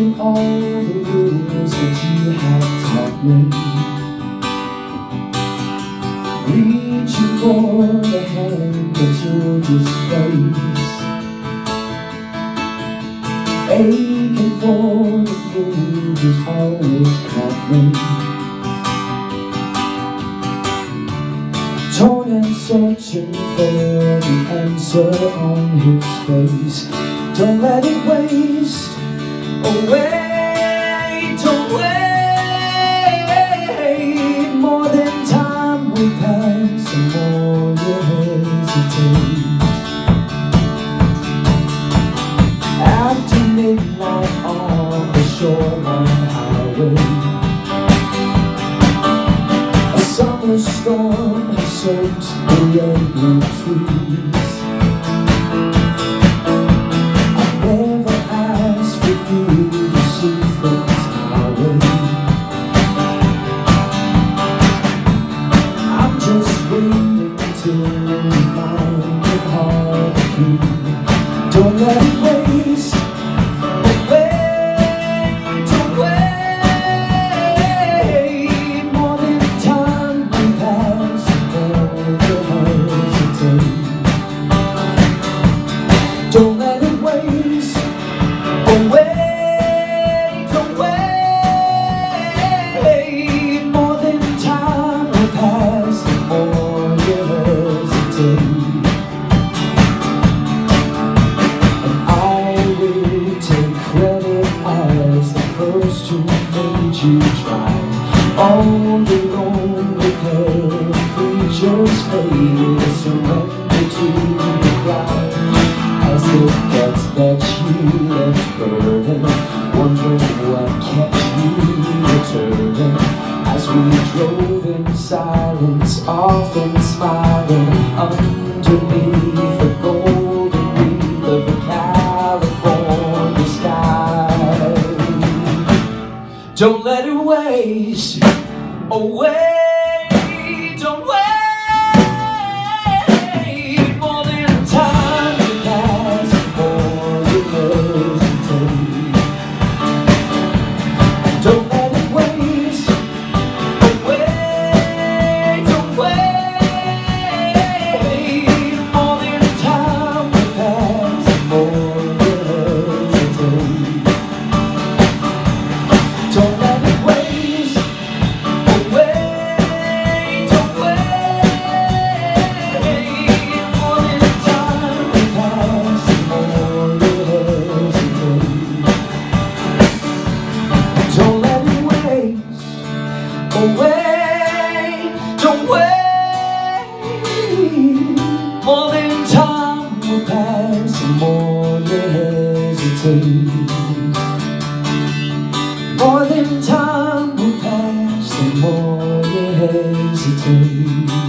all the rules that you have taught me. Reaching for the hand that you'll displace. Aching for the fool who's always caught me. Torn and searching for the answer on his face. Don't let it waste away, don't wait. More than time will pass, the more you hesitate After midnight on the shoreline highway A summer storm has soaked the red trees Don't let it waste wait More than time hesitate Don't let it first who made you try. All the lonely pale creatures fade Surrender to the cloud As if that's that you left burning Wondering what kept you returning. As we drove in silence Often smiling underneath don't let it waste away. time more you hesitate. More than time will pass the more you hesitate.